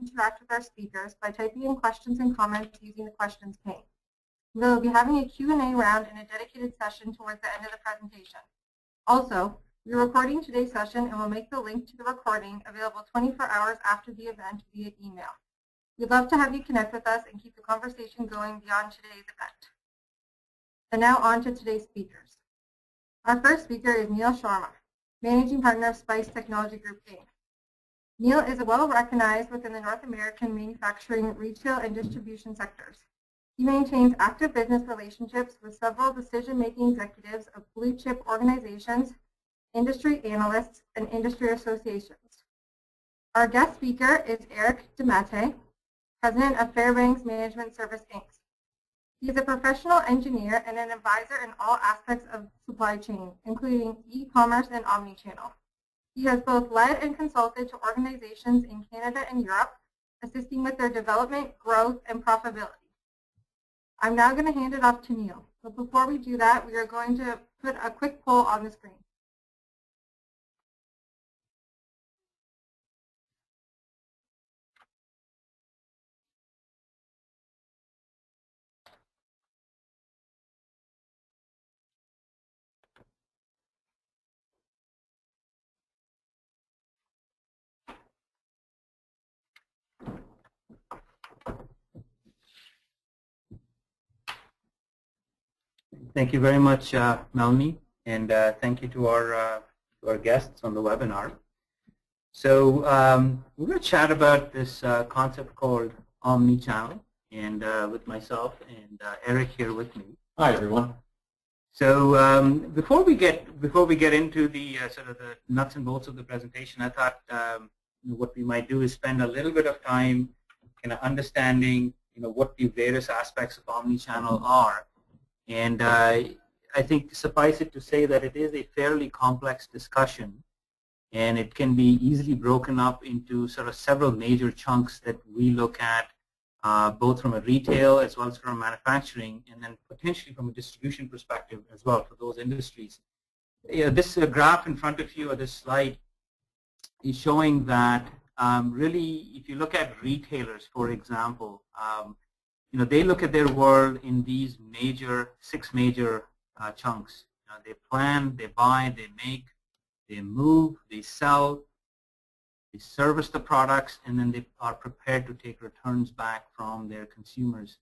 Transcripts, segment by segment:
interact with our speakers by typing in questions and comments using the questions pane. We will be having a Q&A round in a dedicated session towards the end of the presentation. Also, we are recording today's session and will make the link to the recording available 24 hours after the event via email. We'd love to have you connect with us and keep the conversation going beyond today's event. And now on to today's speakers. Our first speaker is Neil Sharma, Managing Partner of Spice Technology Group, Inc. Neil is well recognized within the North American manufacturing, retail, and distribution sectors. He maintains active business relationships with several decision-making executives of blue-chip organizations, industry analysts, and industry associations. Our guest speaker is Eric DeMate, President of Fairbanks Management Service, Inc. He is a professional engineer and an advisor in all aspects of supply chain, including e-commerce and omnichannel. He has both led and consulted to organizations in Canada and Europe, assisting with their development, growth, and profitability. I'm now going to hand it off to Neil. But before we do that, we are going to put a quick poll on the screen. Thank you very much, uh, Melanie, and uh, thank you to our, uh, to our guests on the webinar. So um, we're going to chat about this uh, concept called omni-channel, and uh, with myself and uh, Eric here with me. Hi, everyone. So um, before we get before we get into the sort of the nuts and bolts of the presentation, I thought um, what we might do is spend a little bit of time kind of understanding you know what the various aspects of omni-channel are and uh, I think suffice it to say that it is a fairly complex discussion and it can be easily broken up into sort of several major chunks that we look at uh, both from a retail as well as from manufacturing and then potentially from a distribution perspective as well for those industries. Yeah, this uh, graph in front of you or this slide is showing that um, really if you look at retailers for example um, you know, they look at their world in these major, six major uh, chunks. You know, they plan, they buy, they make, they move, they sell, they service the products, and then they are prepared to take returns back from their consumers.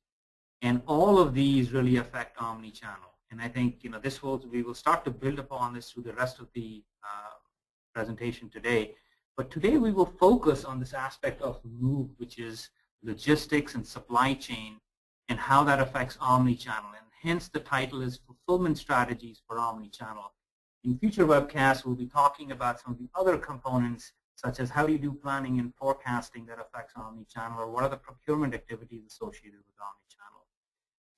And all of these really affect omni-channel. And I think you know this will we will start to build upon this through the rest of the uh, presentation today. But today we will focus on this aspect of move, which is logistics and supply chain and how that affects omni-channel. And hence the title is Fulfillment Strategies for Omni-channel. In future webcasts, we'll be talking about some of the other components such as how do you do planning and forecasting that affects omni-channel or what are the procurement activities associated with omni-channel.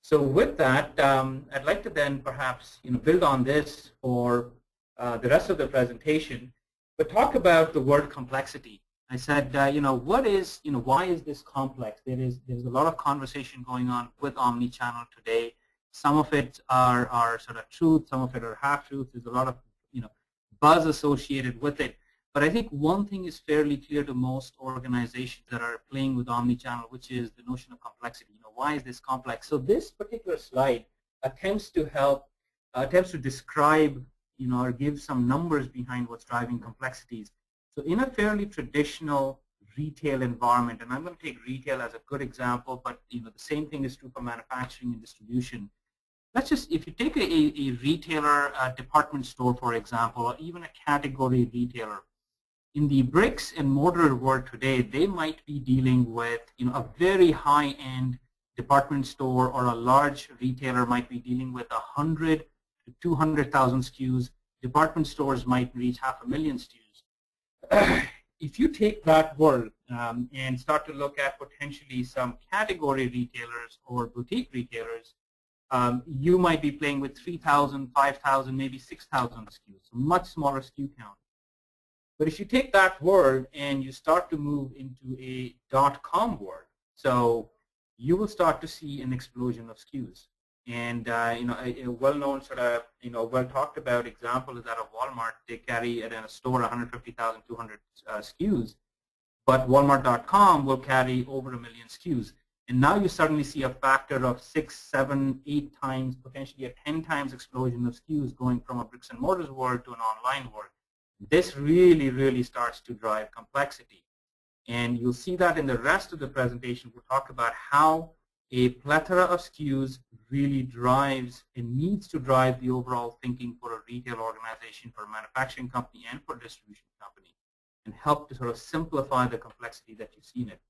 So with that, um, I'd like to then perhaps you know, build on this for uh, the rest of the presentation, but talk about the word complexity. I said, uh, you know, what is, you know, why is this complex? There is, there's a lot of conversation going on with omni-channel today. Some of it are, are sort of truth, some of it are half-truth. There's a lot of, you know, buzz associated with it. But I think one thing is fairly clear to most organizations that are playing with omni-channel, which is the notion of complexity. You know, why is this complex? So this particular slide attempts to help, uh, attempts to describe, you know, or give some numbers behind what's driving complexities. So in a fairly traditional retail environment, and I'm going to take retail as a good example, but you know the same thing is true for manufacturing and distribution. Let's just, if you take a, a retailer, a department store, for example, or even a category retailer, in the bricks and mortar world today, they might be dealing with you know a very high-end department store or a large retailer might be dealing with 100 to 200,000 SKUs. Department stores might reach half a million SKUs. if you take that world um, and start to look at potentially some category retailers or boutique retailers, um, you might be playing with 3,000, 5,000, maybe 6,000 SKUs, so much smaller SKU count. But if you take that world and you start to move into a dot-com world, so you will start to see an explosion of SKUs. And uh, you know, a, a well-known sort of, you know, well-talked about example is that of Walmart. They carry at a store 150,000, 200 uh, SKUs, but Walmart.com will carry over a million SKUs. And now you suddenly see a factor of six, seven, eight times, potentially a 10 times explosion of SKUs going from a bricks and mortars world to an online world. This really, really starts to drive complexity. And you'll see that in the rest of the presentation. We'll talk about how a plethora of SKUs really drives and needs to drive the overall thinking for a retail organization, for a manufacturing company, and for a distribution company, and help to sort of simplify the complexity that you see in it.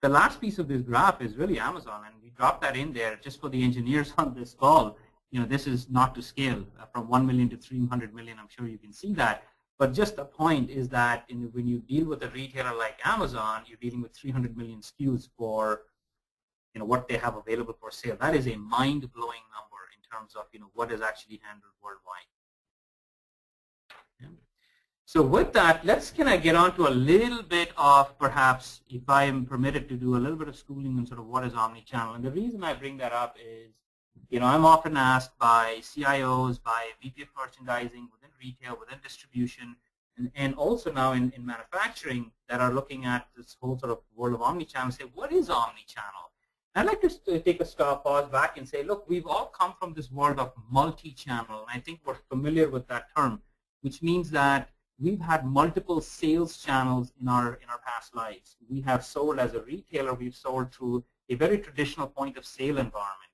The last piece of this graph is really Amazon, and we dropped that in there just for the engineers on this call. You know, this is not to scale uh, from 1 million to 300 million. I'm sure you can see that. But just the point is that in, when you deal with a retailer like Amazon, you're dealing with 300 million SKUs for you know, what they have available for sale. That is a mind-blowing number in terms of you know, what is actually handled worldwide. So with that, let's kind of get on to a little bit of perhaps, if I am permitted to do a little bit of schooling on sort of what is omnichannel. And the reason I bring that up is, you know, I'm often asked by CIOs, by VP of merchandising within retail, within distribution, and, and also now in, in manufacturing that are looking at this whole sort of world of omnichannel, say, what is omnichannel? I'd like to uh, take a stop, pause back and say, look, we've all come from this world of multi-channel. I think we're familiar with that term, which means that we've had multiple sales channels in our in our past lives. We have sold as a retailer, we've sold through a very traditional point of sale environment.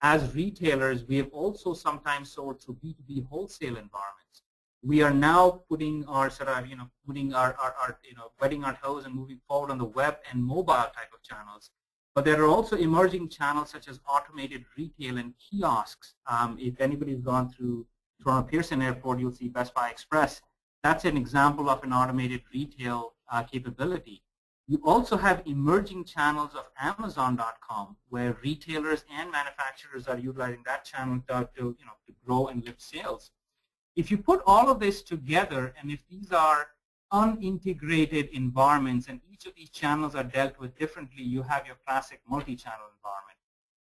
As retailers, we have also sometimes sold through B2B wholesale environments. We are now putting our sort of, you know, putting our, our, our you know, wetting our toes and moving forward on the web and mobile type of channels. But there are also emerging channels such as automated retail and kiosks. Um, if anybody's gone through Toronto Pearson Airport, you'll see Best Buy Express that's an example of an automated retail uh, capability. You also have emerging channels of Amazon.com where retailers and manufacturers are utilizing that channel to, to, you know, to grow and lift sales. If you put all of this together and if these are unintegrated environments and each of these channels are dealt with differently, you have your classic multi-channel environment.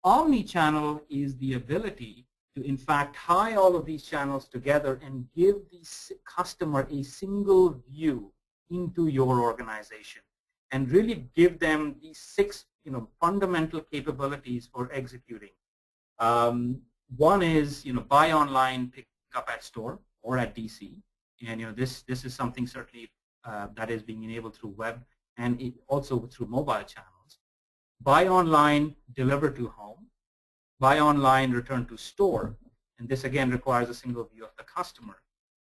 Omni-channel is the ability to in fact tie all of these channels together and give the customer a single view into your organization and really give them these six you know, fundamental capabilities for executing. Um, one is you know, buy online, pick up at store or at DC. And you know, this, this is something certainly uh, that is being enabled through web and also through mobile channels. Buy online, deliver to home buy online, return to store. And this again requires a single view of the customer.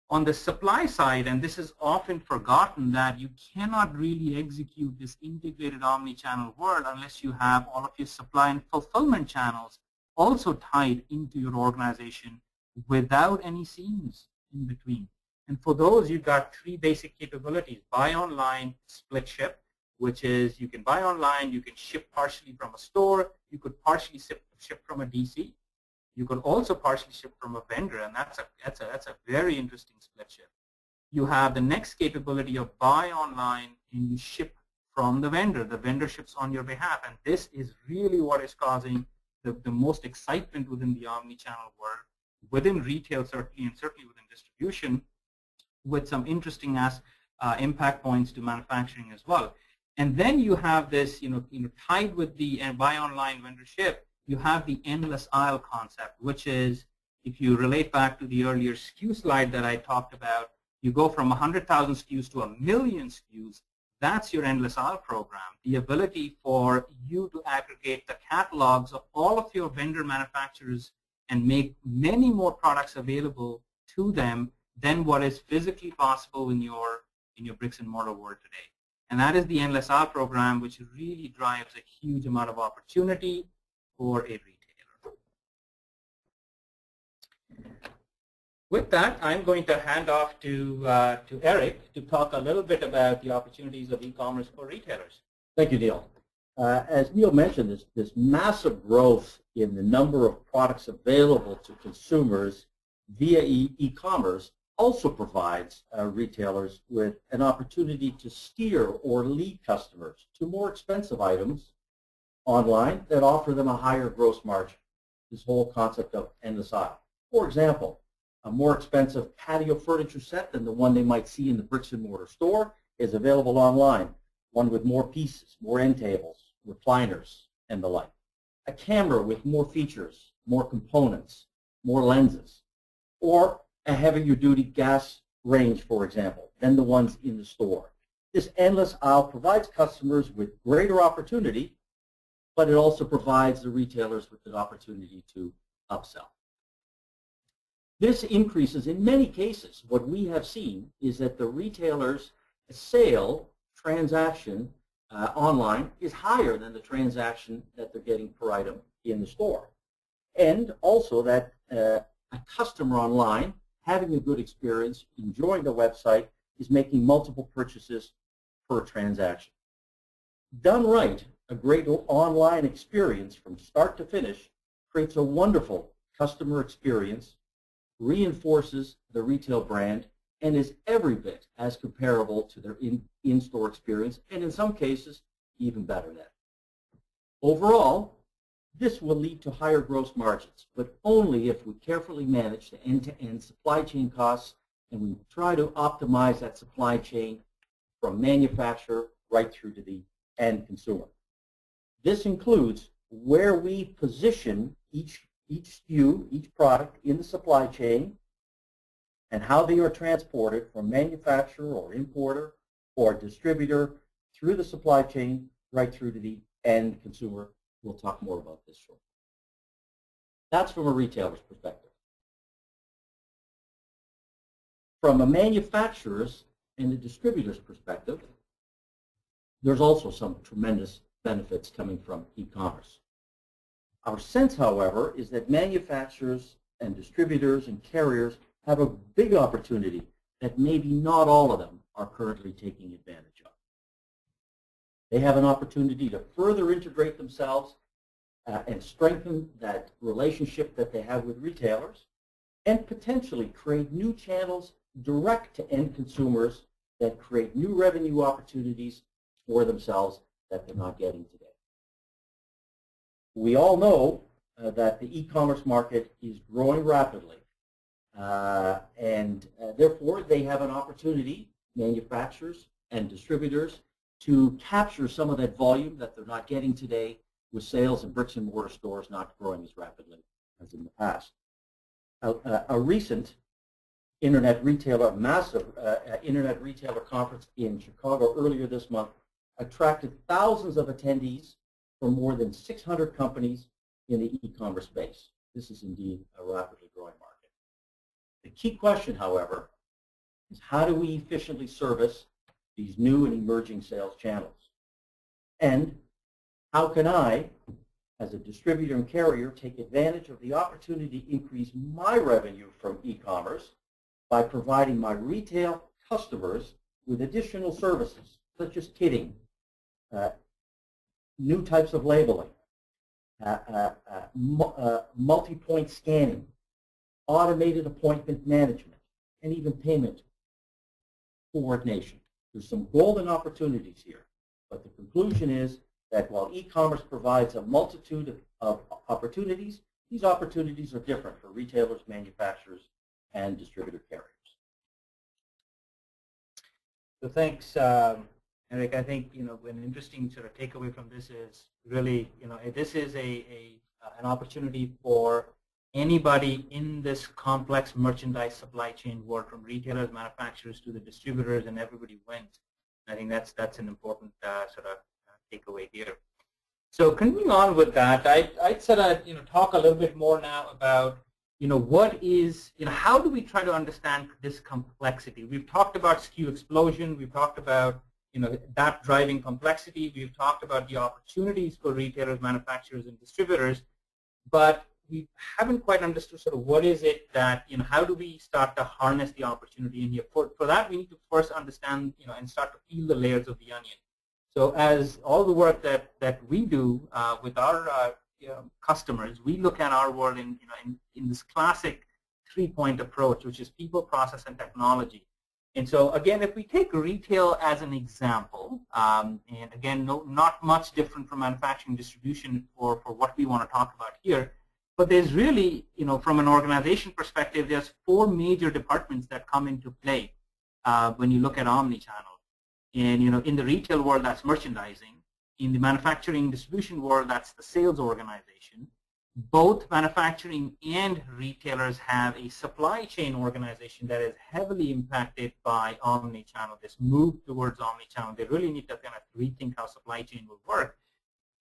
On the supply side, and this is often forgotten, that you cannot really execute this integrated omni-channel world unless you have all of your supply and fulfillment channels also tied into your organization without any seams in between. And for those, you've got three basic capabilities, buy online, split ship, which is you can buy online, you can ship partially from a store, you could partially ship, ship from a DC, you could also partially ship from a vendor, and that's a, that's a, that's a very interesting split ship. You have the next capability of buy online and you ship from the vendor. The vendor ships on your behalf, and this is really what is causing the, the most excitement within the omni-channel world, within retail certainly, and certainly within distribution, with some interesting as, uh, impact points to manufacturing as well. And then you have this, you know, you know tied with the uh, buy online vendor ship, you have the endless aisle concept, which is, if you relate back to the earlier SKU slide that I talked about, you go from 100,000 SKUs to a million SKUs, that's your endless aisle program. The ability for you to aggregate the catalogs of all of your vendor manufacturers and make many more products available to them than what is physically possible in your in your bricks and mortar world today. And that is the Aisle program, which really drives a huge amount of opportunity for a retailer. With that, I'm going to hand off to, uh, to Eric to talk a little bit about the opportunities of e-commerce for retailers. Thank you, Neil. Uh, as Neil mentioned, this, this massive growth in the number of products available to consumers via e-commerce also provides uh, retailers with an opportunity to steer or lead customers to more expensive items online that offer them a higher gross margin. This whole concept of endless aisle. For example, a more expensive patio furniture set than the one they might see in the bricks and mortar store is available online, one with more pieces, more end tables, recliners, and the like. A camera with more features, more components, more lenses, or a heavier duty gas range, for example, than the ones in the store. This endless aisle provides customers with greater opportunity, but it also provides the retailers with an opportunity to upsell. This increases, in many cases, what we have seen is that the retailer's sale transaction uh, online is higher than the transaction that they're getting per item in the store. And also that uh, a customer online having a good experience, enjoying the website, is making multiple purchases per transaction. Done right, a great online experience from start to finish creates a wonderful customer experience, reinforces the retail brand, and is every bit as comparable to their in-store in experience, and in some cases, even better than. Overall, this will lead to higher gross margins, but only if we carefully manage the end-to-end -end supply chain costs and we try to optimize that supply chain from manufacturer right through to the end consumer. This includes where we position each, each SKU, each product in the supply chain, and how they are transported from manufacturer or importer or distributor through the supply chain right through to the end consumer We'll talk more about this shortly. That's from a retailer's perspective. From a manufacturer's and a distributor's perspective, there's also some tremendous benefits coming from e-commerce. Our sense, however, is that manufacturers and distributors and carriers have a big opportunity that maybe not all of them are currently taking advantage of. They have an opportunity to further integrate themselves uh, and strengthen that relationship that they have with retailers and potentially create new channels direct to end consumers that create new revenue opportunities for themselves that they're not getting today. We all know uh, that the e-commerce market is growing rapidly uh, and uh, therefore they have an opportunity, manufacturers and distributors, to capture some of that volume that they're not getting today with sales in bricks and mortar stores not growing as rapidly as in the past. A, a, a recent internet retailer, massive uh, internet retailer conference in Chicago earlier this month attracted thousands of attendees from more than 600 companies in the e-commerce space. This is indeed a rapidly growing market. The key question, however, is how do we efficiently service these new and emerging sales channels? And how can I, as a distributor and carrier, take advantage of the opportunity to increase my revenue from e-commerce by providing my retail customers with additional services, such as kitting, uh, new types of labeling, uh, uh, uh, uh multi-point scanning, automated appointment management, and even payment coordination. There's some golden opportunities here. But the conclusion is that while e-commerce provides a multitude of, opportunities, these opportunities are different for retailers, manufacturers, and distributor carriers. So thanks, um, Eric. I think you know an interesting sort of takeaway from this is really you know this is a, a an opportunity for anybody in this complex merchandise supply chain world, from retailers, manufacturers to the distributors, and everybody wins. I think that's that's an important uh, sort of takeaway here. So continuing on with that, I, I'd sort of you know talk a little bit more now about you know what is you know how do we try to understand this complexity? We've talked about SKU explosion. We've talked about you know that driving complexity. We've talked about the opportunities for retailers, manufacturers, and distributors, but we haven't quite understood sort of what is it that you know how do we start to harness the opportunity in here. For for that, we need to first understand you know and start to peel the layers of the onion. So as all the work that, that we do uh, with our uh, you know, customers, we look at our world in, you know, in, in this classic three-point approach, which is people, process, and technology. And so again, if we take retail as an example, um, and again, no, not much different from manufacturing distribution for, for what we want to talk about here, but there's really, you know, from an organization perspective, there's four major departments that come into play uh, when you look at omnichannel. And you know, in the retail world, that's merchandising. In the manufacturing distribution world, that's the sales organization. Both manufacturing and retailers have a supply chain organization that is heavily impacted by omni-channel, this move towards omni-channel. They really need to kind of rethink how supply chain will work.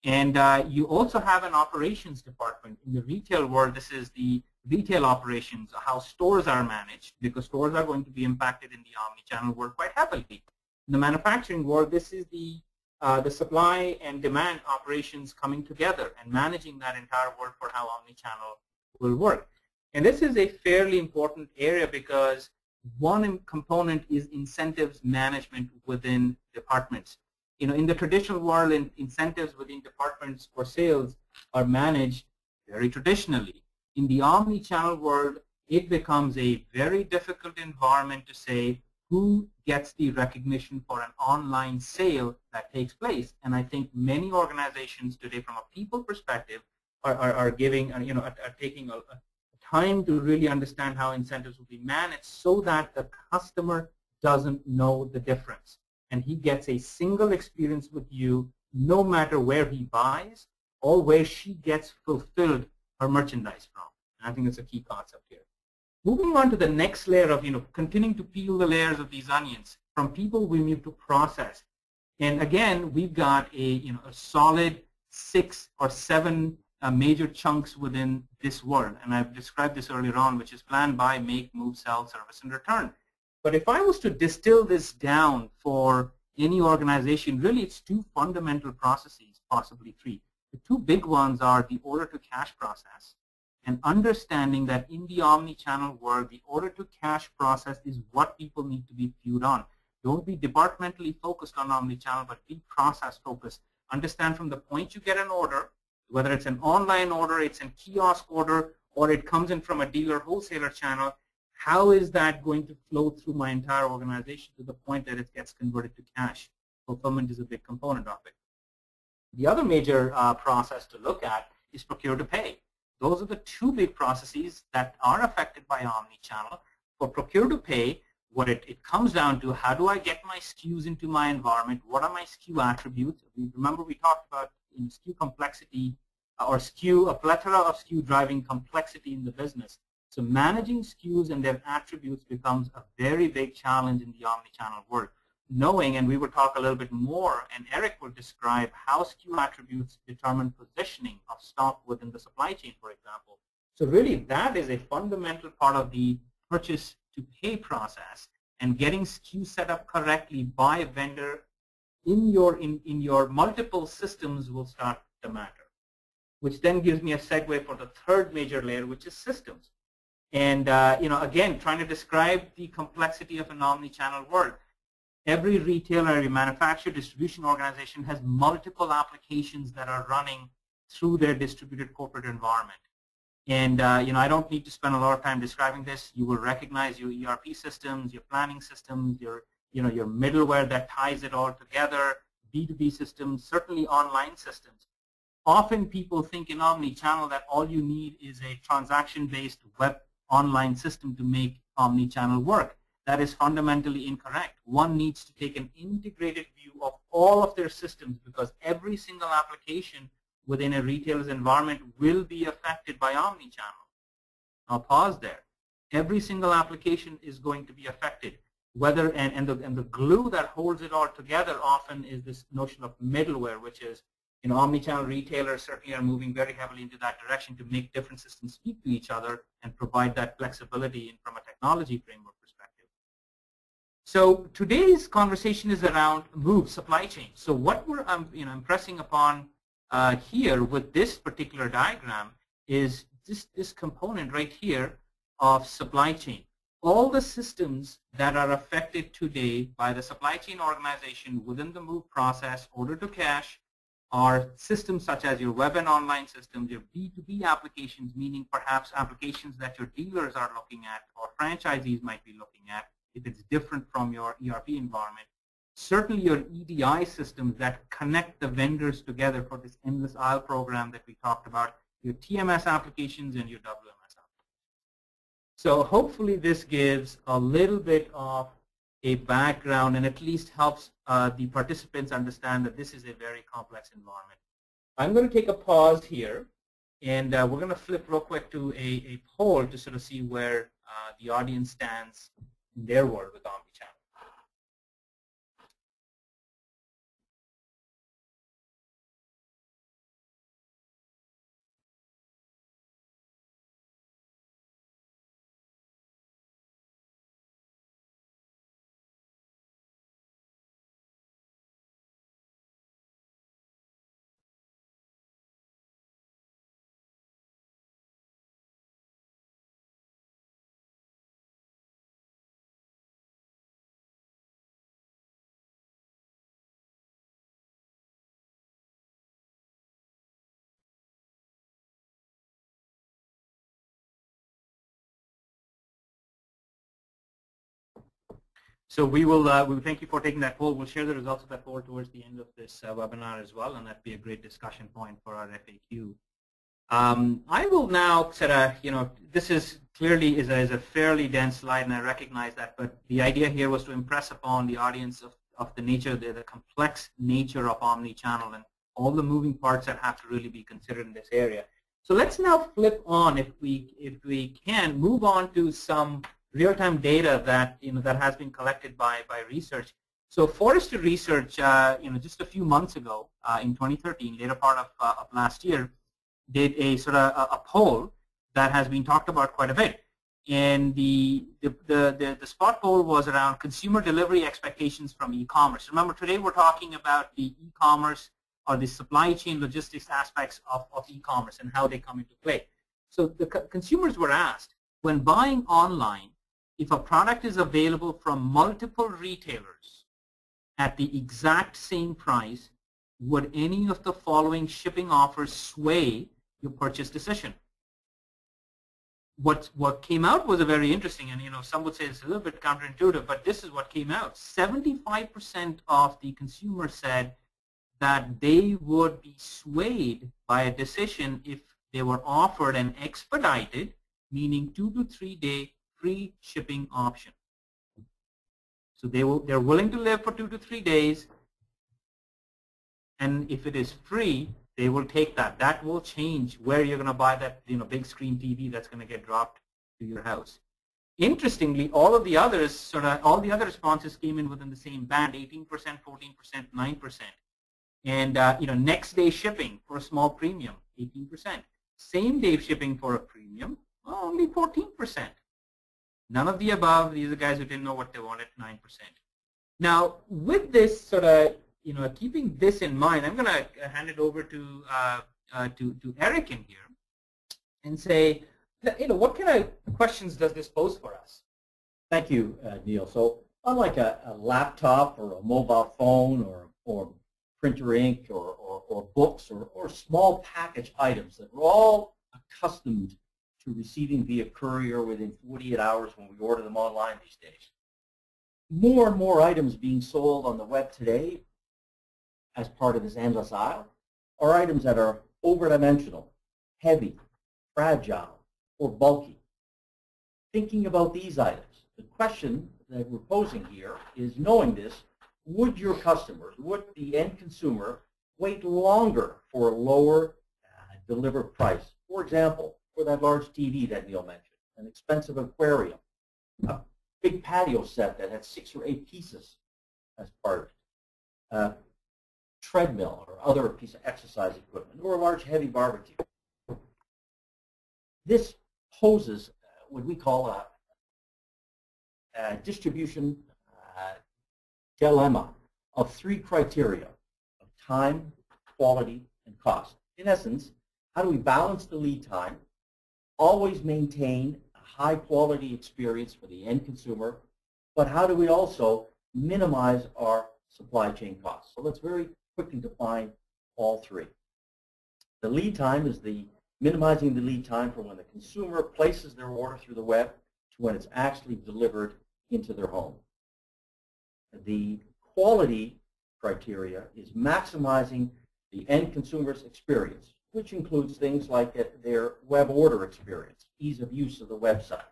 And uh, you also have an operations department. In the retail world, this is the retail operations, how stores are managed, because stores are going to be impacted in the omni-channel world quite heavily. In the manufacturing world, this is the uh, the supply and demand operations coming together and managing that entire world for how omni-channel will work. And this is a fairly important area because one component is incentives management within departments. You know, in the traditional world, in incentives within departments for sales are managed very traditionally in the omni-channel world, it becomes a very difficult environment to say who gets the recognition for an online sale that takes place. And I think many organizations today, from a people perspective, are, are, are giving, you know, are, are taking a, a time to really understand how incentives will be managed so that the customer doesn't know the difference. And he gets a single experience with you no matter where he buys or where she gets fulfilled her merchandise from. And I think that's a key concept here. Moving on to the next layer of, you know, continuing to peel the layers of these onions. From people, we move to process. And again, we've got a, you know, a solid six or seven uh, major chunks within this world. And I've described this earlier on, which is plan, buy, make, move, sell, service, and return. But if I was to distill this down for any organization, really it's two fundamental processes, possibly three. The two big ones are the order to cash process and understanding that in the omni-channel world, the order to cash process is what people need to be viewed on. Don't be departmentally focused on omni-channel, but be process focused. Understand from the point you get an order, whether it's an online order, it's a kiosk order, or it comes in from a dealer wholesaler channel, how is that going to flow through my entire organization to the point that it gets converted to cash? Fulfillment is a big component of it. The other major uh, process to look at is procure to pay. Those are the two big processes that are affected by omni-channel. For procure to pay, what it, it comes down to, how do I get my SKUs into my environment? What are my SKU attributes? Remember we talked about in SKU complexity uh, or SKU, a plethora of SKU driving complexity in the business. So managing SKUs and their attributes becomes a very big challenge in the omni-channel world knowing, and we will talk a little bit more, and Eric will describe how SKU attributes determine positioning of stock within the supply chain, for example. So really that is a fundamental part of the purchase to pay process and getting SKU set up correctly by a vendor in your, in, in your multiple systems will start to matter, which then gives me a segue for the third major layer, which is systems. And, uh, you know, again, trying to describe the complexity of an omni-channel world every retailer, every manufacturer, distribution organization has multiple applications that are running through their distributed corporate environment. And uh, you know, I don't need to spend a lot of time describing this. You will recognize your ERP systems, your planning systems, your you know your middleware that ties it all together, B2B systems, certainly online systems. Often people think in omni-channel that all you need is a transaction-based web online system to make omni-channel work that is fundamentally incorrect. One needs to take an integrated view of all of their systems because every single application within a retailer's environment will be affected by omni-channel. I'll pause there. Every single application is going to be affected. Whether and, and, the, and the glue that holds it all together often is this notion of middleware, which is know, omni-channel retailers certainly are moving very heavily into that direction to make different systems speak to each other and provide that flexibility from a technology framework perspective. so today's conversation is around move supply chain. So what we're um, you know impressing upon uh, here with this particular diagram is this this component right here of supply chain. All the systems that are affected today by the supply chain organization within the move process, order to cash, are systems such as your web and online systems, your B2B applications, meaning perhaps applications that your dealers are looking at or franchisees might be looking at, if it's different from your ERP environment. Certainly your EDI systems that connect the vendors together for this endless aisle program that we talked about, your TMS applications and your WMS applications. So hopefully this gives a little bit of a background and at least helps uh, the participants understand that this is a very complex environment. I'm going to take a pause here and uh, we're going to flip real quick to a, a poll to sort of see where uh, the audience stands in their world with omnichannel. So we will, uh, we thank you for taking that poll. We'll share the results of that poll towards the end of this uh, webinar as well, and that'd be a great discussion point for our FAQ. Um, I will now of, you know, this is clearly is a, is a fairly dense slide, and I recognize that, but the idea here was to impress upon the audience of, of the nature, the, the complex nature of omni-channel and all the moving parts that have to really be considered in this area. So let's now flip on, if we, if we can, move on to some real-time data that you know that has been collected by by research. So Forrester Research, uh, you know, just a few months ago, uh, in 2013, later part of, uh, of last year, did a sort of a, a, poll that has been talked about quite a bit. And the the, the, the, the spot poll was around consumer delivery expectations from e-commerce. Remember, today we're talking about the e-commerce or the supply chain logistics aspects of, of e-commerce and how they come into play. So the co consumers were asked, when buying online, if a product is available from multiple retailers at the exact same price, would any of the following shipping offers sway your purchase decision? What, what came out was a very interesting, and you know, some would say it's a little bit counterintuitive, but this is what came out. 75% of the consumers said that they would be swayed by a decision if they were offered an expedited, meaning two to three day free shipping option. So they will, they're willing to live for two to three days, and if it is free, they will take that. That will change where you're going to buy that you know big screen TV that's going to get dropped to your house. Interestingly, all of the others, sort of all the other responses came in within the same band: 18%, 14%, 9%. And uh, you know, next day shipping for a small premium, 18%. Same day shipping for a premium, well, only 14%. None of the above. These are guys who didn't know what they wanted, 9%. Now, with this sort of, you know, keeping this in mind, I'm going to hand it over to, uh, uh, to, to Eric in here and say, you know, what kind of questions does this pose for us? Thank you, uh, Neil. So unlike a, a, laptop or a mobile phone or, or printer ink or, or, or books or, or small package items that we're all accustomed to receiving via courier within 48 hours when we order them online these days. More and more items being sold on the web today as part of this endless aisle are items that are overdimensional, heavy, fragile, or bulky. Thinking about these items, the question that we're posing here is knowing this, would your customers, would the end consumer wait longer for a lower uh, delivered price? For example, that large TV that Neil mentioned, an expensive aquarium, a big patio set that had six or eight pieces as part of it, a treadmill or other piece of exercise equipment, or a large heavy barbecue. This poses uh, what we call a, a distribution uh, dilemma of three criteria of time, quality, and cost. In essence, how do we balance the lead time always maintain a high quality experience for the end consumer, but how do we also minimize our supply chain costs? So let's very quickly define all three. The lead time is the minimizing the lead time from when the consumer places their order through the web to when it's actually delivered into their home. The quality criteria is maximizing the end consumer's experience which includes things like their web order experience, ease of use of the website,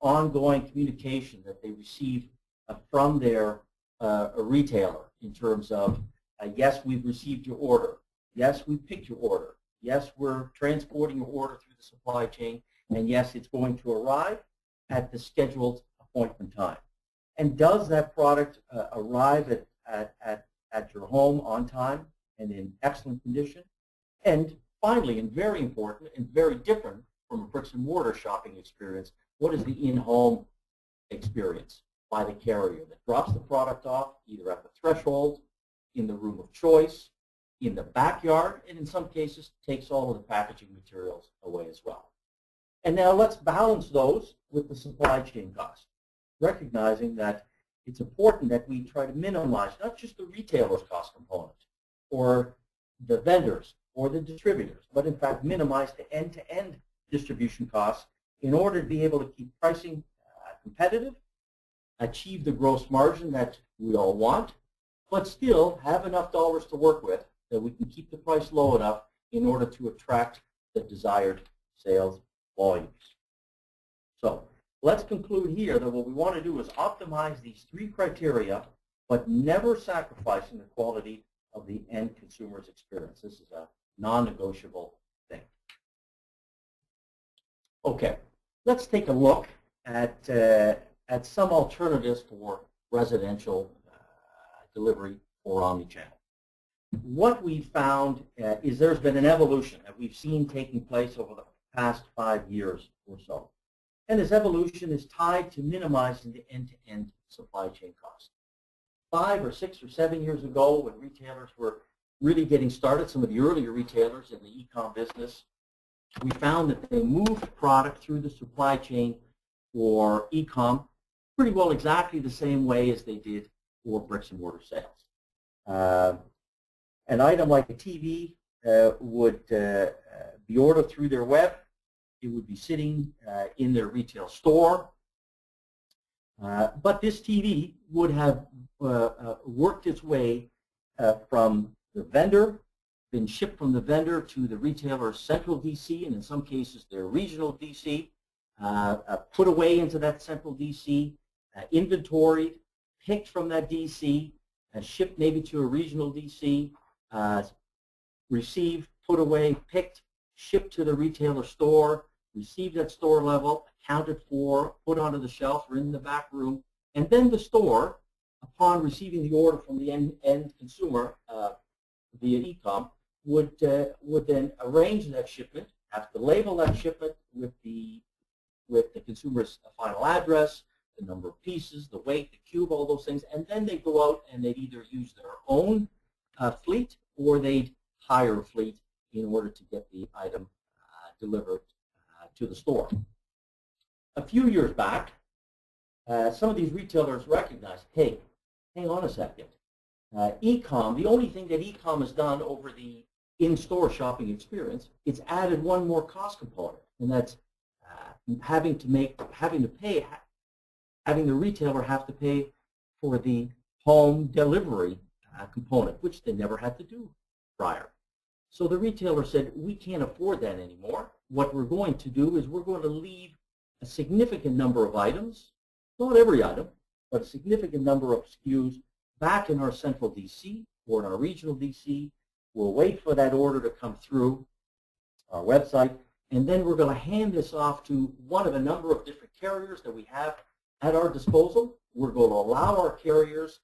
ongoing communication that they receive uh, from their uh, retailer in terms of, uh, yes, we've received your order. Yes, we picked your order. Yes, we're transporting your order through the supply chain. And yes, it's going to arrive at the scheduled appointment time. And does that product uh, arrive at, at, at, at your home on time and in excellent condition? And finally, and very important and very different from a bricks and mortar shopping experience, what is the in-home experience by the carrier that drops the product off either at the threshold, in the room of choice, in the backyard, and in some cases takes all of the packaging materials away as well. And now let's balance those with the supply chain cost, recognizing that it's important that we try to minimize not just the retailer's cost component or the vendors or the distributors, but in fact minimize the end-to-end distribution costs in order to be able to keep pricing uh, competitive, achieve the gross margin that we all want, but still have enough dollars to work with that we can keep the price low enough in order to attract the desired sales volumes. So let's conclude here that what we want to do is optimize these three criteria, but never sacrificing the quality of the end consumer's experience. This is a non-negotiable thing. Okay, let's take a look at, uh, at some alternatives for residential uh, delivery or omnichannel what we found uh, is there's been an evolution that we've seen taking place over the past five years or so. And this evolution is tied to minimizing the end-to-end -end supply chain cost. Five or six or seven years ago when retailers were really getting started, some of the earlier retailers in the e-com business, we found that they moved product through the supply chain for e-com pretty well exactly the same way as they did for bricks and mortar sales. Uh, an item like a TV uh, would uh, uh, be ordered through their web. It would be sitting uh, in their retail store. Uh, but this TV would have worked its way from the vendor, been shipped from the vendor to the retailer's central DC, and in some cases their regional DC, put away into that central DC, inventoried, picked from that DC, shipped maybe to a regional DC, uh, received, put away, picked, shipped to the retailer store, received at store level, accounted for, put onto the shelf or in the back room, and then the store, upon receiving the order from the end, end consumer uh, via e-com, would, uh, would then arrange that shipment, have to label that shipment with the, with the consumer's final address, the number of pieces, the weight, the cube, all those things, and then they go out and they'd either use their own uh, fleet or they'd hire a fleet in order to get the item uh, delivered uh, to the store. A few years back, uh, some of these retailers recognized, hey, hang on a second. Uh, e-com, the only thing that e-com has done over the in-store shopping experience, it's added one more cost component, and that's uh, having to make, having to pay, having the retailer have to pay for the home delivery uh, component, which they never had to do prior. So the retailer said, we can't afford that anymore. What we're going to do is we're going to leave a significant number of items, not every item, but a significant number of SKUs back in our central DC or in our regional DC. We'll wait for that order to come through our website, and then we're going to hand this off to one of a number of different carriers that we have at our disposal. We're going to allow our carriers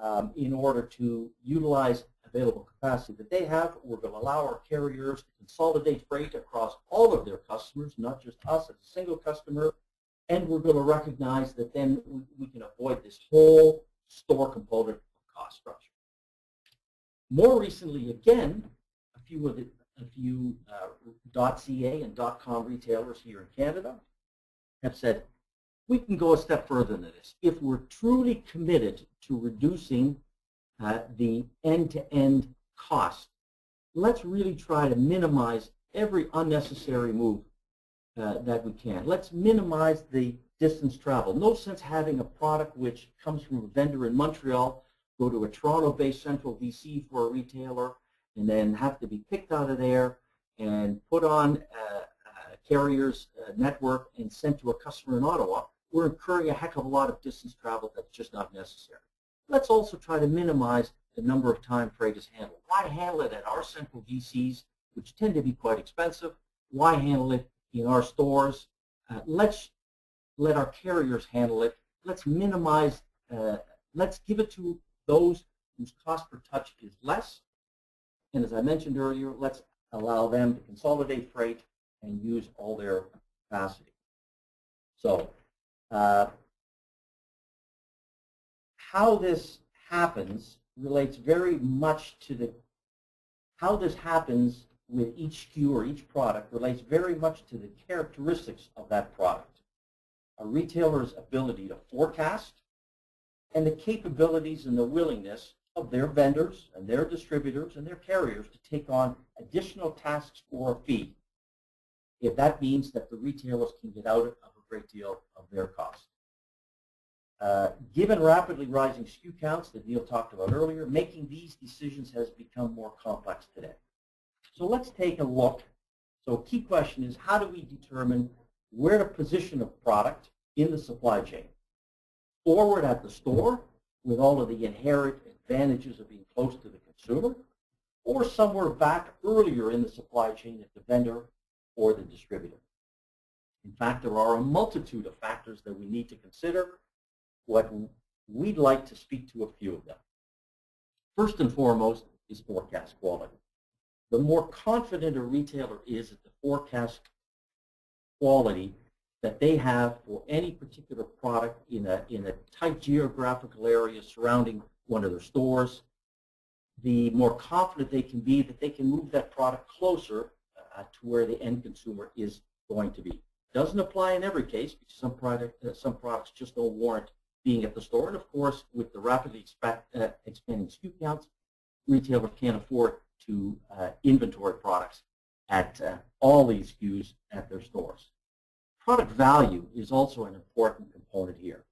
um, in order to utilize available capacity that they have. We're going to allow our carriers to consolidate freight across all of their customers, not just us as a single customer. And we're going to recognize that then we, we can avoid this whole store component of cost structure. More recently, again, a few of the a few uh, .ca and .com retailers here in Canada have said, we can go a step further than this. If we're truly committed to reducing uh, the end-to-end -end cost, let's really try to minimize every unnecessary move uh, that we can. Let's minimize the distance travel. No sense having a product which comes from a vendor in Montreal, go to a Toronto-based central DC for a retailer, and then have to be picked out of there and put on a, a carrier's uh, network and sent to a customer in Ottawa we're incurring a heck of a lot of distance travel that's just not necessary. Let's also try to minimize the number of time freight is handled. Why handle it at our central DCs, which tend to be quite expensive? Why handle it in our stores? Uh, let's let our carriers handle it. Let's minimize, uh, let's give it to those whose cost per touch is less. And as I mentioned earlier, let's allow them to consolidate freight and use all their capacity. So uh, how this happens relates very much to the, how this happens with each SKU or each product relates very much to the characteristics of that product. A retailer's ability to forecast and the capabilities and the willingness of their vendors and their distributors and their carriers to take on additional tasks for a fee if that means that the retailers can get out of a great deal of their cost. Uh, given rapidly rising SKU counts that Neil talked about earlier, making these decisions has become more complex today. So let's take a look. So a key question is how do we determine where to position a product in the supply chain? Forward at the store with all of the inherent advantages of being close to the consumer, or somewhere back earlier in the supply chain at the vendor or the distributor. In fact, there are a multitude of factors that we need to consider. What we'd like to speak to a few of them. First and foremost is forecast quality. The more confident a retailer is at the forecast quality that they have for any particular product in a, in a tight geographical area surrounding one of their stores, the more confident they can be that they can move that product closer uh, to where the end consumer is going to be. Doesn't apply in every case because some, product, uh, some products just don't warrant being at the store. And of course, with the rapidly expect, uh, expanding SKU counts, retailers can't afford to uh, inventory products at uh, all these SKUs at their stores. Product value is also an important component here.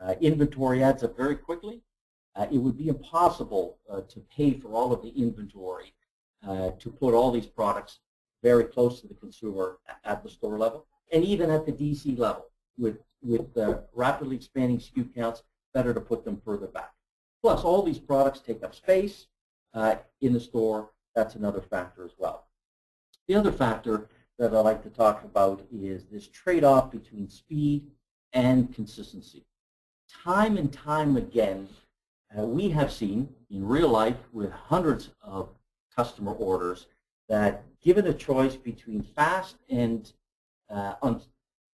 Uh, inventory adds up very quickly. Uh, it would be impossible uh, to pay for all of the inventory uh, to put all these products very close to the consumer at the store level and even at the DC level with, with rapidly expanding SKU counts, better to put them further back. Plus, all these products take up space uh, in the store. That's another factor as well. The other factor that I like to talk about is this trade-off between speed and consistency. Time and time again, uh, we have seen in real life with hundreds of customer orders that given a choice between fast and uh,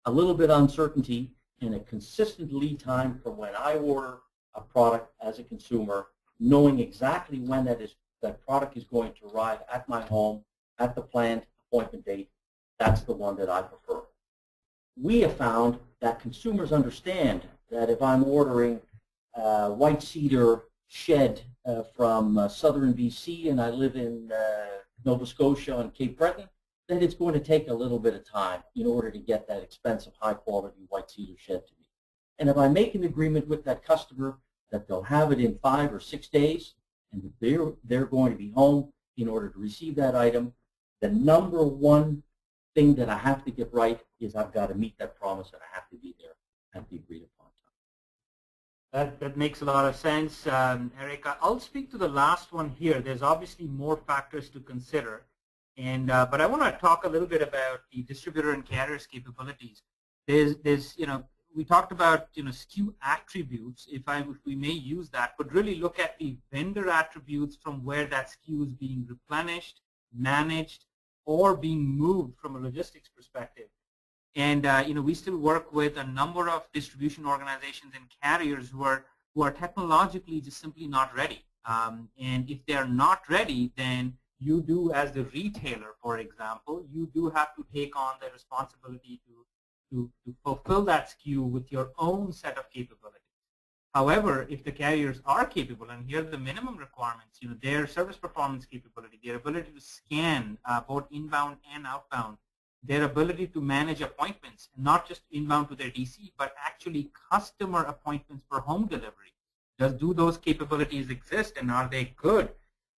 a little bit uncertainty and a consistent lead time from when I order a product as a consumer, knowing exactly when that is that product is going to arrive at my home at the planned appointment date, that's the one that I prefer. We have found that consumers understand that if I'm ordering uh, white cedar shed uh, from uh, southern BC and I live in uh, Nova Scotia and Cape Breton, that it's going to take a little bit of time in order to get that expensive, high-quality white cedar shed to me. And if I make an agreement with that customer that they'll have it in five or six days, and they're, they're going to be home in order to receive that item, the number one thing that I have to get right is I've got to meet that promise and I have to be there at the agreed upon time. That, that makes a lot of sense, um, Eric. I'll speak to the last one here. There's obviously more factors to consider. And, uh, but I want to talk a little bit about the distributor and carrier's capabilities. There's, there's, you know, we talked about, you know, SKU attributes, if, I, if we may use that, but really look at the vendor attributes from where that SKU is being replenished, managed, or being moved from a logistics perspective. And, uh, you know, we still work with a number of distribution organizations and carriers who are, who are technologically just simply not ready. Um, and if they're not ready, then you do as the retailer, for example, you do have to take on the responsibility to, to, to fulfill that SKU with your own set of capabilities. However, if the carriers are capable, and here are the minimum requirements, you know, their service performance capability, their ability to scan uh, both inbound and outbound, their ability to manage appointments, and not just inbound to their DC, but actually customer appointments for home delivery. Does do those capabilities exist, and are they good?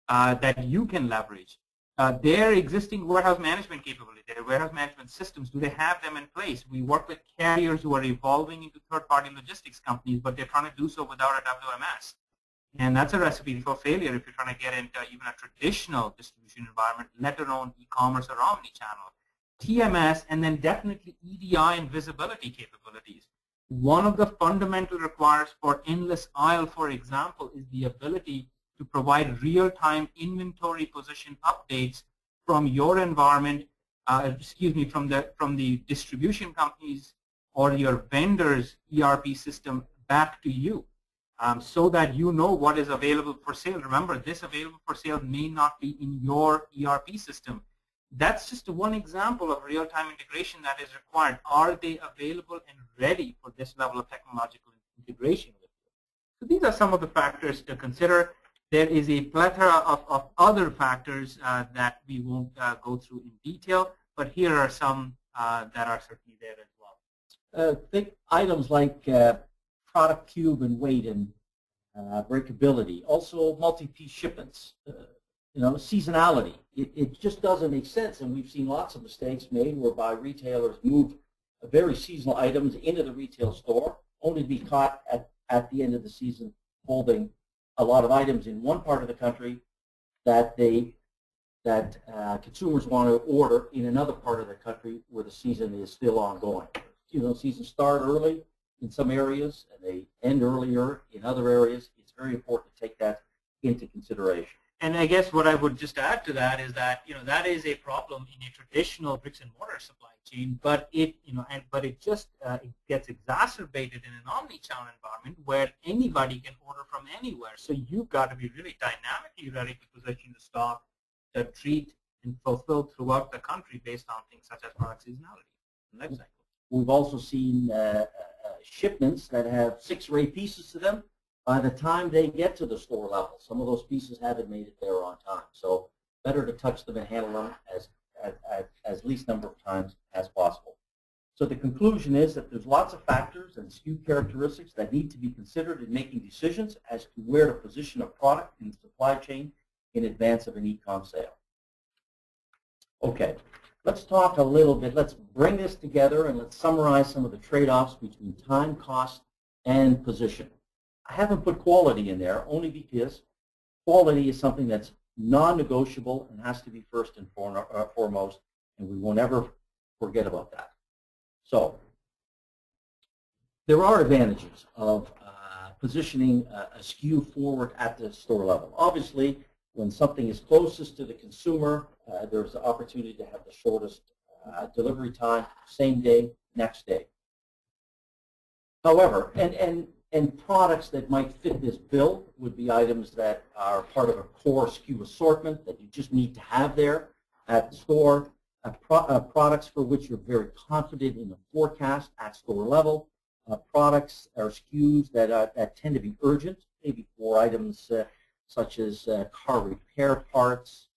uh, that you can leverage. Uh, their existing warehouse management capability, their warehouse management systems, do they have them in place? We work with carriers who are evolving into third-party logistics companies, but they're trying to do so without a WMS. And that's a recipe for failure if you're trying to get into even a traditional distribution environment, let alone e-commerce or omni-channel. TMS and then definitely EDI and visibility capabilities. One of the fundamental requires for endless aisle, for example, is the ability to provide real-time inventory position updates from your environment, uh, excuse me, from the from the distribution companies or your vendor's ERP system back to you, um, so that you know what is available for sale. Remember, this available for sale may not be in your ERP system. That's just one example of real-time integration that is required. Are they available and ready for this level of technological integration? So these are some of the factors to consider. There is a plethora of, of other factors uh, that we won't uh, go through in detail, but here are some uh, that are certainly there as well. Uh, think items like uh, product cube and weight and breakability, also multi-piece shipments, you know, seasonality. It, it just doesn't make sense, and we've seen lots of mistakes made whereby retailers move very seasonal items into the retail store, only to be caught at, at the end of the season holding a lot of items in one part of the country that they that uh, consumers want to order in another part of the country where the season is still ongoing. You know, seasons start early in some areas and they end earlier in other areas. It's very important to take that into consideration. And I guess what I would just add to that is that you know that is a problem in a traditional bricks and mortar supply chain, but it you know and but it just uh, it gets exacerbated in an omni-channel environment where anybody can order from anywhere. So you've got to be really dynamically ready to position the stock to treat and fulfill throughout the country based on things such as product seasonality and life cycle. We've also seen uh, uh, shipments that have six or eight pieces to them by the time they get to the store level. Some of those pieces haven't made it there on time. So better to touch them and handle them as, as, as, as least number of times as possible. So the conclusion is that there's lots of factors and SKU characteristics that need to be considered in making decisions as to where to position a product in the supply chain in advance of an e-com sale. Okay, let's talk a little bit. Let's bring this together and let's summarize some of the trade-offs between time, cost, and position. I haven't put quality in there only because quality is something that's non-negotiable and has to be first and uh, foremost, and we won't ever forget about that. So there are advantages of uh, positioning a, a SKU forward at the store level. Obviously, when something is closest to the consumer, uh, there's the opportunity to have the shortest uh, delivery time, same day, next day. However, and, and and products that might fit this bill would be items that are part of a core SKU assortment that you just need to have there at the store, uh, pro uh, products for which you're very confident in the forecast at store level, uh, products or SKUs that, uh, that tend to be urgent, maybe for items uh, such as uh, car repair parts,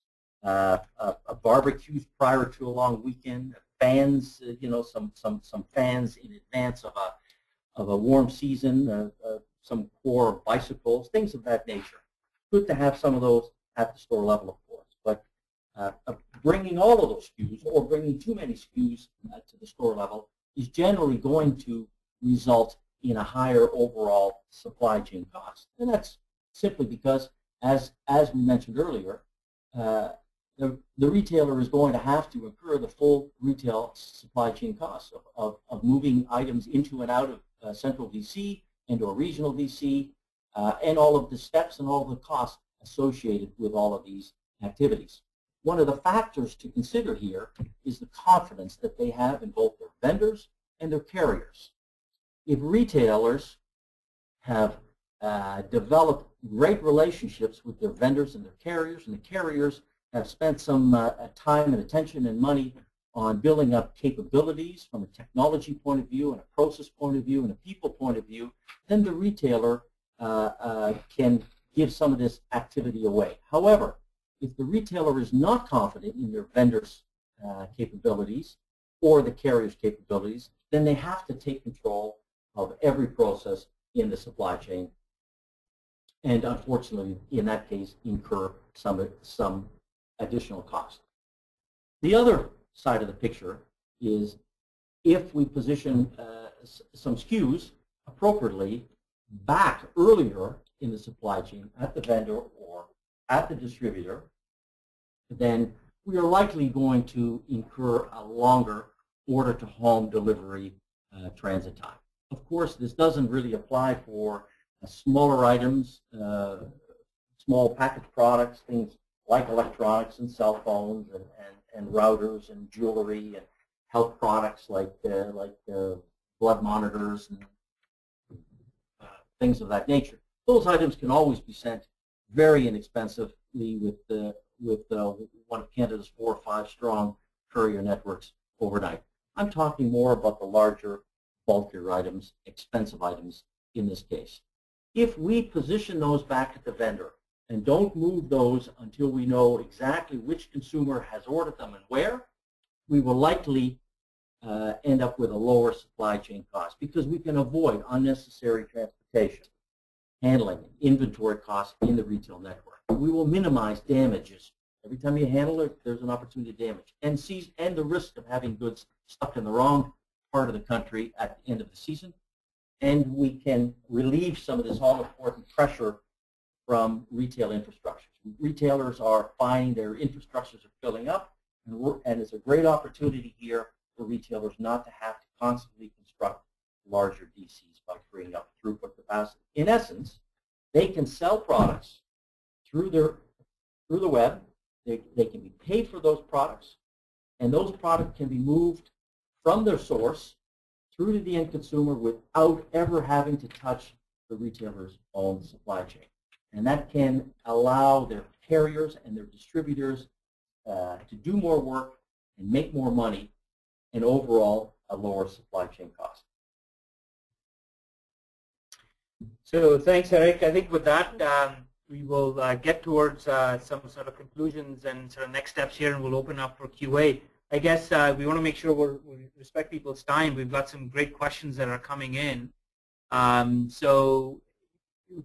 barbecues prior to a long weekend, fans, you know, some, some, some fans in advance of a of a warm season, uh, uh, some core bicycles, things of that nature. Good to have some of those at the store level, of course. But uh, bringing all of those SKUs or bringing too many SKUs uh, to the store level is generally going to result in a higher overall supply chain cost. And that's simply because, as, as we mentioned earlier, uh, the, the retailer is going to have to incur the full retail supply chain costs of, of, of moving items into and out of central DC and or regional DC, uh, and all of the steps and all the costs associated with all of these activities. One of the factors to consider here is the confidence that they have in both their vendors and their carriers. If retailers have uh, developed great relationships with their vendors and their carriers, and the carriers have spent some uh, time and attention and money on building up capabilities from a technology point of view and a process point of view and a people point of view, then the retailer uh, uh, can give some of this activity away. However, if the retailer is not confident in their vendor's uh, capabilities or the carrier's capabilities, then they have to take control of every process in the supply chain and unfortunately, in that case, incur some, some additional cost. The other side of the picture is if we position uh, some SKUs appropriately back earlier in the supply chain at the vendor or at the distributor, then we are likely going to incur a longer order-to-home delivery uh, transit time. Of course, this doesn't really apply for uh, smaller items, uh, small packaged products, things like electronics and cell phones and, and, and routers and jewelry and health products like uh, like uh, blood monitors and uh, things of that nature. Those items can always be sent very inexpensively with with uh, one of Canada's four or five strong courier networks overnight. I'm talking more about the larger, bulkier items, expensive items in this case. If we position those back at the vendor and don't move those until we know exactly which consumer has ordered them and where, we will likely uh, end up with a lower supply chain cost because we can avoid unnecessary transportation, handling, inventory costs in the retail network. We will minimize damages. Every time you handle it, there's an opportunity to damage and seize, and the risk of having goods stuck in the wrong part of the country at the end of the season. And we can relieve some of this all-important pressure from retail infrastructures. Retailers are finding their infrastructures are filling up, and, and it's a great opportunity here for retailers not to have to constantly construct larger DCs by freeing up throughput capacity. In essence, they can sell products through their through the web. They, they can be paid for those products, and those products can be moved from their source through to the end consumer without ever having to touch the retailer's own supply chain. And that can allow their carriers and their distributors uh, to do more work and make more money and overall a lower supply chain cost. So thanks, Eric. I think with that, um, we will uh, get towards uh, some sort of conclusions and sort of next steps here, and we'll open up for QA. I guess uh, we want to make sure we respect people's time. We've got some great questions that are coming in. Um, so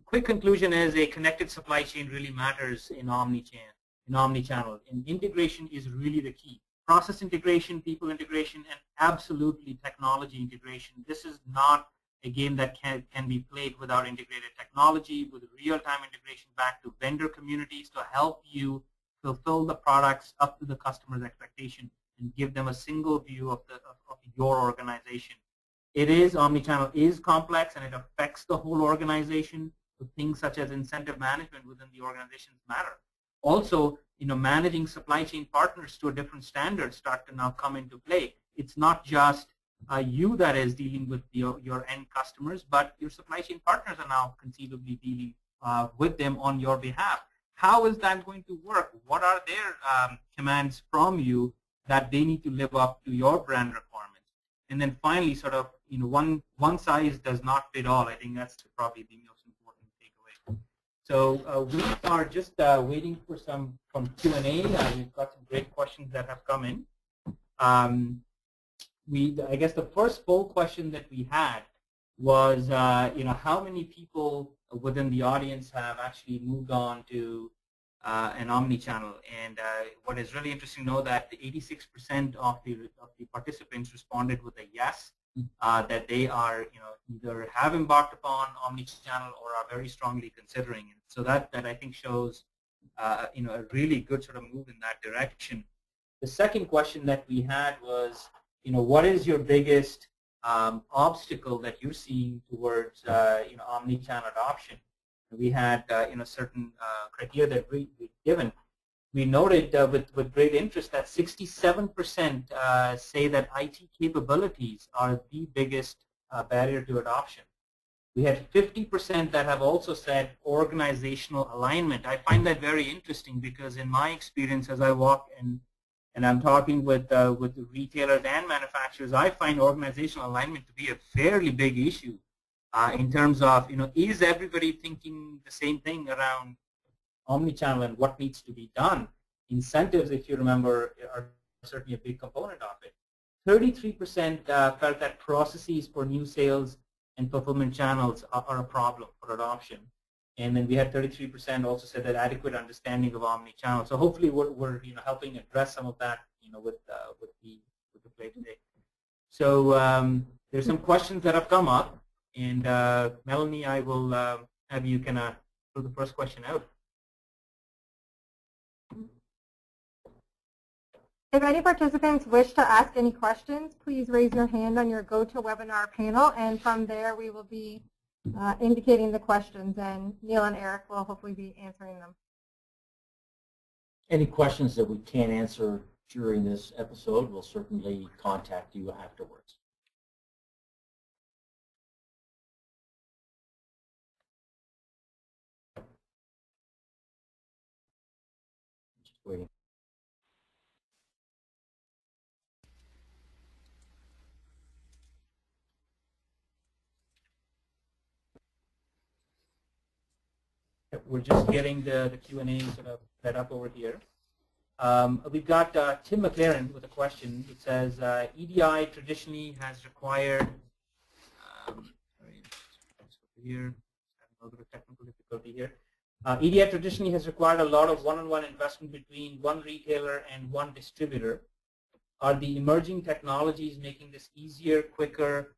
quick conclusion is a connected supply chain really matters in omni-channel. In omni-channel, and integration is really the key process integration, people integration, and absolutely technology integration. This is not a game that can, can be played without integrated technology, with real-time integration back to vendor communities to help you fulfill the products up to the customer's expectation and give them a single view of, the, of, of your organization. It is, omnichannel is complex and it affects the whole organization. So things such as incentive management within the organizations matter. Also, you know, managing supply chain partners to a different standard start to now come into play. It's not just uh, you that is dealing with your, your end customers, but your supply chain partners are now conceivably dealing uh, with them on your behalf. How is that going to work? What are their um, commands from you that they need to live up to your brand requirements? And then finally, sort of, you know, one one size does not fit all. I think that's probably the most important takeaway. so uh, we are just uh, waiting for some from Q&A. Uh, we've got some great questions that have come in. Um, we, I guess the first poll question that we had was, uh, you know, how many people within the audience have actually moved on to uh, an omni-channel? And uh, what is really interesting to know that 86% of the of the participants responded with a yes, uh, that they are, you know, either have embarked upon omni-channel or are very strongly considering it. So that, that I think shows, uh, you know, a really good sort of move in that direction. The second question that we had was, you know, what is your biggest um, obstacle that you're seeing towards, uh, you know, omni-channel adoption? We had, uh, you know, certain uh, criteria that we, we given we noted uh, with, with great interest that 67% uh, say that IT capabilities are the biggest barrier to adoption. We had 50% that have also said organizational alignment. I find that very interesting because in my experience as I walk and and I'm talking with uh, with retailers and manufacturers, I find organizational alignment to be a fairly big issue uh, in terms of you know is everybody thinking the same thing around omnichannel and what needs to be done. Incentives, if you remember, are certainly a big component of it. 33% uh, felt that processes for new sales and fulfillment channels are, are, a problem for adoption. and then we had 33% also said that adequate understanding of omni-channel. So hopefully we're, we're you know helping address some of that you know with uh, with the with the play today. So um, there's some questions that have come up, and uh, Melanie, I will uh, have you kind of throw the first question out. If any participants wish to ask any questions, please raise your hand on your GoToWebinar panel, and from there we will be uh, indicating the questions, and Neil and Eric will hopefully be answering them. Any questions that we can't answer during this episode, we'll certainly contact you afterwards. Just waiting. We're just getting the, the Q&A sort of set up over here. Um, we've got uh, Tim McLaren with a question. It says, uh, EDI traditionally has required, um, sorry, here, a little technical difficulty here. Uh, EDI traditionally has required a lot of one-on-one -on -one investment between one retailer and one distributor. Are the emerging technologies making this easier, quicker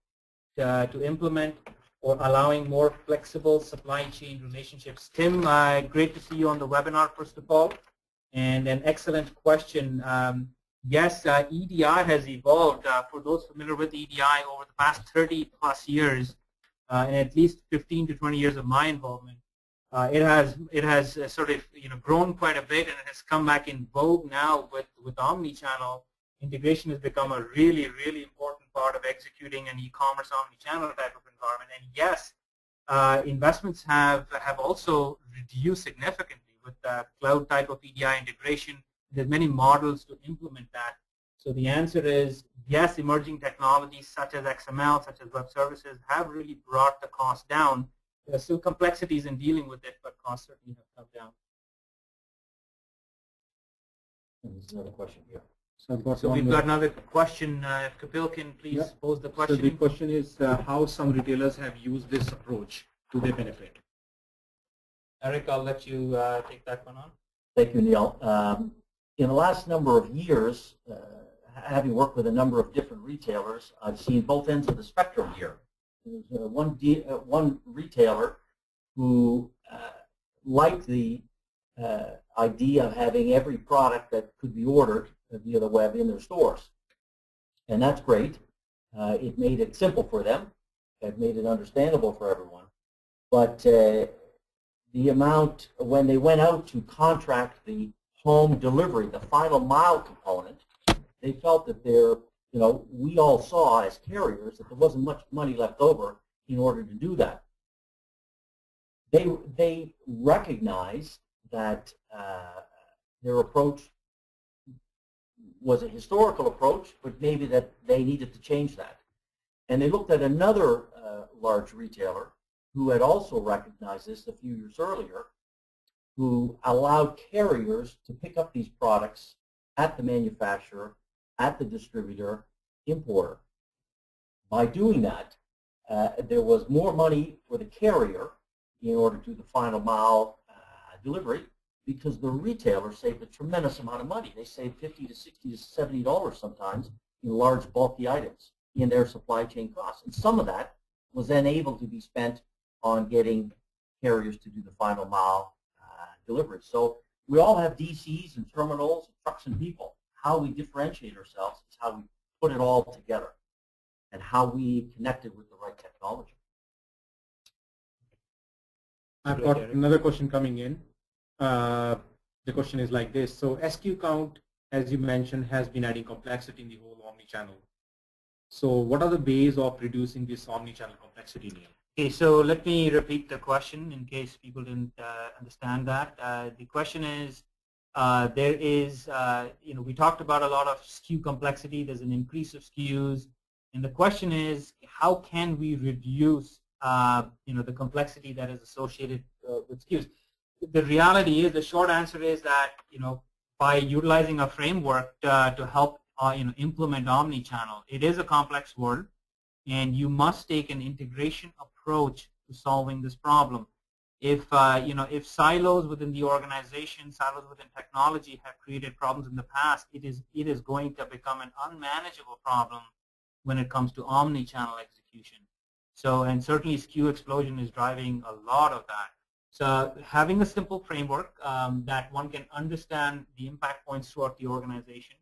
to, to implement, or allowing more flexible supply chain relationships? Tim, uh, great to see you on the webinar, first of all. And an excellent question. Um, yes, uh, EDI has evolved. Uh, for those familiar with EDI, over the past 30 plus years, uh, and at least 15 to 20 years of my involvement, uh, it has it has uh, sort of you know grown quite a bit, and it has come back in vogue now with with omni-channel. Integration has become a really really important part of executing an e-commerce omni-channel type of environment. And yes, uh, investments have have also reduced significantly with the cloud type of EDI integration. There's many models to implement that. So the answer is yes, emerging technologies such as XML, such as web services have really brought the cost down. There are still complexities in dealing with it, but costs certainly have come down. There's another question here. So I've got So one we've more. got another question. Uh, if Kapil can please Yeah. pose the So question. the question is uh, how some retailers have used this approach to their benefit. Eric, I'll let you uh, take that one on. Thank you, Neil. Um, in the last number of years, uh, having worked with a number of different retailers, I've seen both ends of the spectrum here. There's uh, one, de- uh, one retailer who uh, liked the uh, idea of having every product that could be ordered via the web in their stores. And that's great. Uh, it made it simple for them. It made it understandable for everyone. But uh, the amount when they went out to contract the home delivery, the final mile component, they felt that there, you know, we all saw as carriers that there wasn't much money left over in order to do that. They they recognized that uh, their approach was a historical approach, but maybe that they needed to change that. And they looked at another uh, large retailer who had also recognized this a few years earlier, who allowed carriers to pick up these products at the manufacturer, at the distributor, importer. By doing that, uh, there was more money for the carrier in order to do the final mile uh, delivery because the retailer saved a tremendous amount of money. They saved 50 to 60 to 70 dollars sometimes in large bulky items in their supply chain costs. And some of that was then able to be spent on getting carriers to do the final mile uh, delivery. So we all have DCs and terminals, and trucks and people. How we differentiate ourselves is how we put it all together and how we connect it with the right technology. I've got another question coming in. Uh, the question is like this. So SKU count, as you mentioned, has been adding complexity in the whole omni-channel. So what are the ways of reducing this omni-channel complexity, Neil? Okay, so let me repeat the question in case people didn't uh, understand that. Uh, the question is, uh, there is, uh, you know, we talked about a lot of SKU complexity. There's an increase of SKUs, and the question is, how can we reduce, uh, you know, the complexity that is associated with SKUs? The reality is, the short answer is that, you know, by utilizing a framework uh, to help, uh, you know, implement omni-channel, it is a complex world and you must take an integration approach to solving this problem. if uh, you know if silos within the organization, silos within technology have created problems in the past, it is it is going to become an unmanageable problem when it comes to omni-channel execution. So and certainly SKU explosion is driving a lot of that. So having a simple framework um, that one can understand the impact points throughout the organization.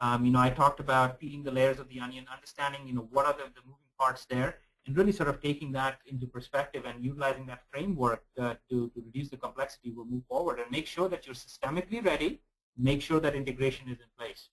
Um, you know, I talked about peeling the layers of the onion, understanding you know what are the, the moving parts there, and really sort of taking that into perspective and utilizing that framework uh, to, to reduce the complexity will move forward and make sure that you're systemically ready, make sure that integration is in place.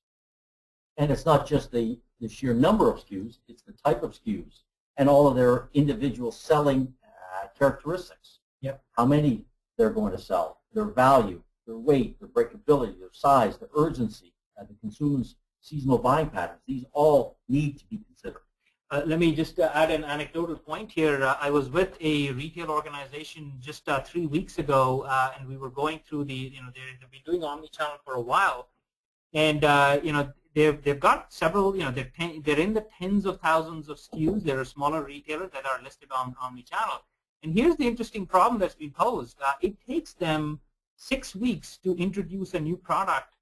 And it's not just the, the sheer number of SKUs, it's the type of SKUs and all of their individual selling uh, characteristics. Yep. How many they're going to sell, their value, their weight, their breakability, their size, the urgency, uh, the consumer's seasonal buying patterns. These all need to be considered. Uh, let me just uh, add an anecdotal point here. Uh, I was with a retail organization just uh, three weeks ago, uh, and we were going through the, you know, they've been doing omni-channel for a while, and uh, you know, they've they've got several, you know, they're ten, they're in the tens of thousands of SKUs. There are smaller retailers that are listed on omni-channel, and here's the interesting problem that's been posed. it takes them six weeks to introduce a new product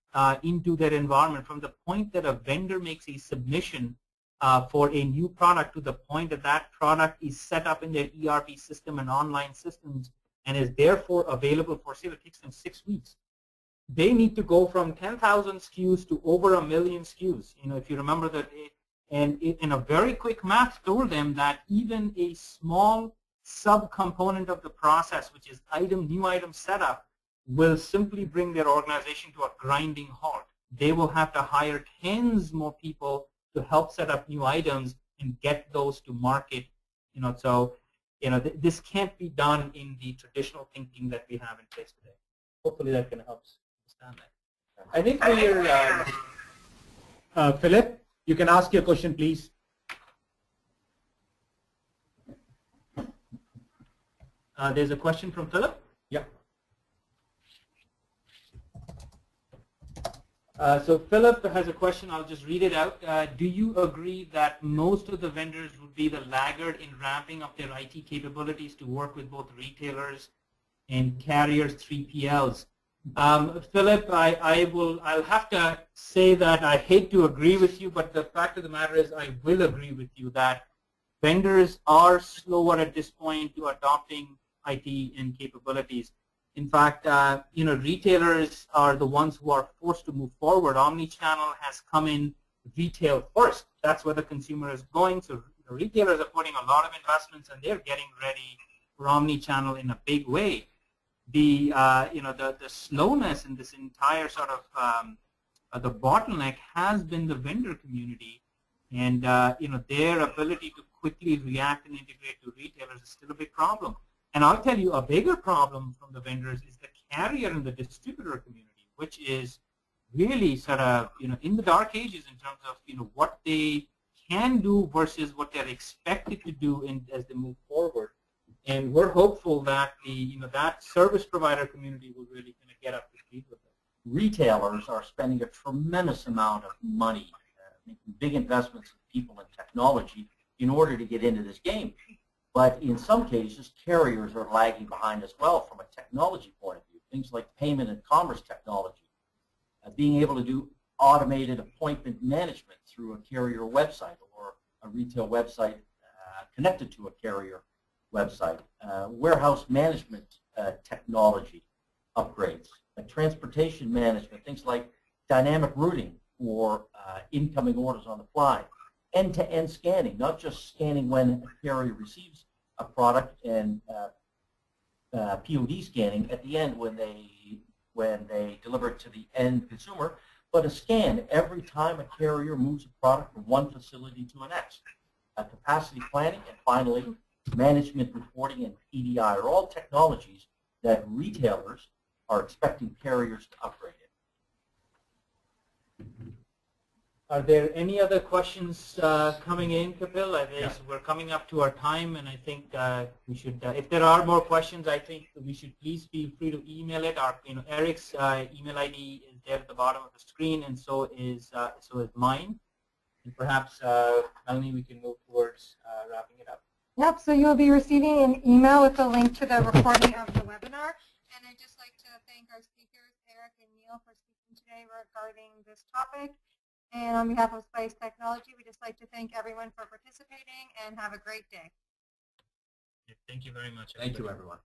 into their environment from the point that a vendor makes a submission uh, for a new product to the point that that product is set up in their ERP system and online systems and is therefore available for sale. It takes them six weeks. They need to go from 10,000 SKUs to over a million SKUs. You know, if you remember that, and in a very quick math told them that even a small subcomponent of the process, which is item new item setup, will simply bring their organization to a grinding halt. They will have to hire tens more people to help set up new items and get those to market. You know, so you know th this can't be done in the traditional thinking that we have in place today. Hopefully, that can help understand that. I think we're uh, uh, Philip. You can ask your question, please. Uh, there's a question from Philip. Yeah. Uh, so Philip has a question. I'll just read it out. Uh, do you agree that most of the vendors would be the laggard in ramping up their IT capabilities to work with both retailers and carriers, 3PLs? Um, Philip, I, I will. I'll have to say that I hate to agree with you, but the fact of the matter is, I will agree with you that vendors are slower at this point to adopting IT and capabilities. In fact, uh, you know, retailers are the ones who are forced to move forward. Omnichannel has come in retail first. That's where the consumer is going. So retailers are putting a lot of investments and they're getting ready for omnichannel in a big way. The uh, you know the the slowness in this entire sort of um, uh, the bottleneck has been the vendor community, and uh, you know their ability to quickly react and integrate to retailers is still a big problem. And I'll tell you a bigger problem from the vendors is the carrier and the distributor community, which is really sort of, you know, in the dark ages in terms of, you know, what they can do versus what they're expected to do in, as they move forward. And we're hopeful that the, you know, that service provider community will really kind of get up to speed with it. Retailers are spending a tremendous amount of money, uh, making big investments in people and technology in order to get into this game. But in some cases, carriers are lagging behind as well from a technology point of view. Things like payment and commerce technology, uh, being able to do automated appointment management through a carrier website or a retail website uh, connected to a carrier website, uh, warehouse management uh, technology upgrades, transportation management, things like dynamic routing for uh, incoming orders on the fly, end-to-end -end scanning, not just scanning when a carrier receives a product and uh, uh, POD scanning at the end when they when they deliver it to the end consumer, but a scan every time a carrier moves a product from one facility to the next. Uh, capacity planning and finally management reporting and EDI are all technologies that retailers are expecting carriers to upgrade in. Are there any other questions uh, coming in, Kapil? I think yeah. we're coming up to our time, and I think uh, we should. Uh, if there are more questions, I think we should please feel free to email it. Our, you know, Eric's uh, email ID is there at the bottom of the screen, and so is uh, so is mine. And perhaps, uh, Melanie, we can move towards wrapping it up. Yep, so you'll be receiving an email with a link to the recording of the webinar. And I'd just like to thank our speakers, Eric and Neil, for speaking today regarding this topic. And on behalf of Spice Technology, we'd just like to thank everyone for participating and have a great day. Thank you very much. Thank you, everyone.